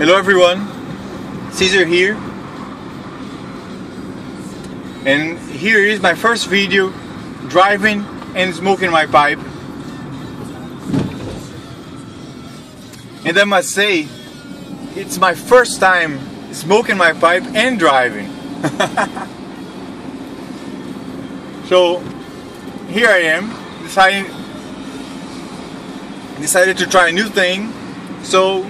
Hello everyone, Cesar here. And here is my first video driving and smoking my pipe. And I must say it's my first time smoking my pipe and driving. So here I am deciding decided to try a new thing. So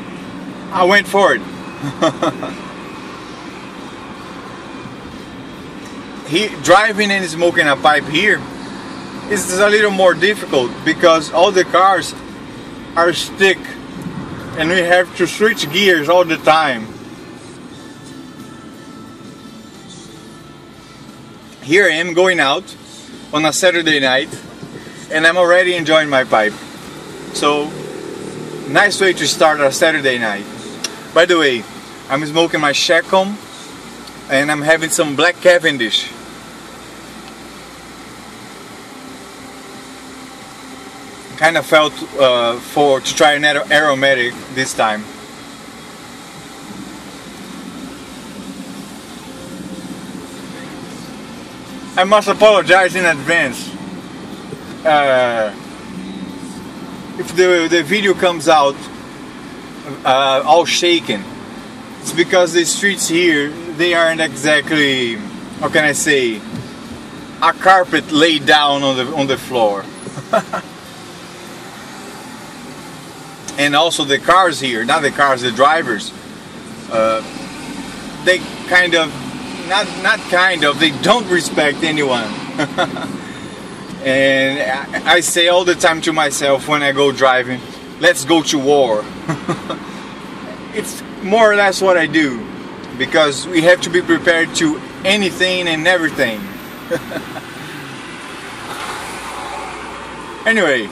I went for it. he, driving and smoking a pipe here is a little more difficult because all the cars are stick and we have to switch gears all the time. Here I am going out on a Saturday night and I'm already enjoying my pipe. So, nice way to start a Saturday night. By the way, I'm smoking my Chacom and I'm having some Black Cavendish. Kind of felt uh, for to try an aromatic this time. I must apologize in advance. Uh, if the, the video comes out uh, all shaken. It's because the streets here, they aren't exactly, how can I say, a carpet laid down on the, on the floor. and also the cars here, not the cars, the drivers, uh, they kind of, not, not kind of, they don't respect anyone. and I say all the time to myself when I go driving, let's go to war. it's more or less what I do because we have to be prepared to anything and everything. anyway,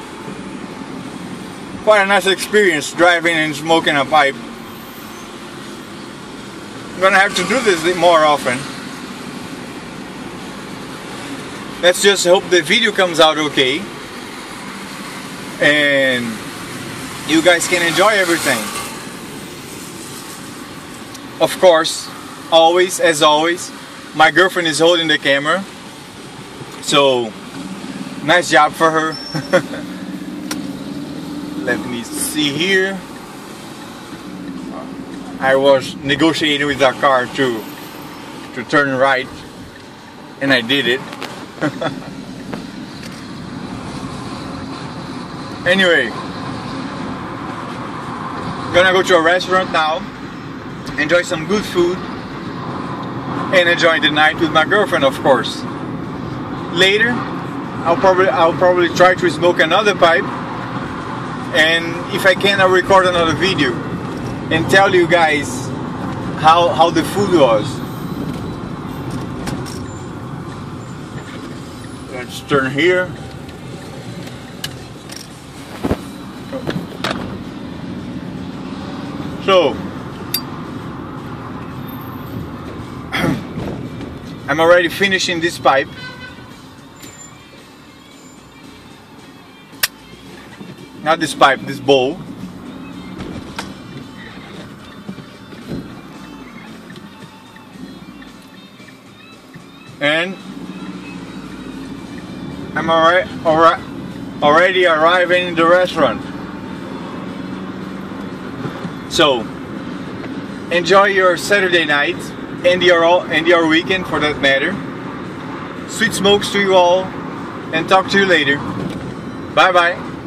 quite a nice experience driving and smoking a pipe. I'm gonna have to do this more often. Let's just hope the video comes out okay. And you guys can enjoy everything. Of course, always, as always, my girlfriend is holding the camera. So, nice job for her. Let me see here. I was negotiating with that car to to turn right and I did it. anyway, gonna go to a restaurant now, enjoy some good food, and enjoy the night with my girlfriend, of course. Later, I'll probably I'll probably try to smoke another pipe, and if I can, I'll record another video and tell you guys how how the food was. Let's turn here. So, I'm already finishing this pipe. Not this pipe, this bowl. And I'm alright, already arriving in the restaurant. So, enjoy your Saturday night and your, and your weekend for that matter. Sweet smokes to you all and talk to you later. Bye bye.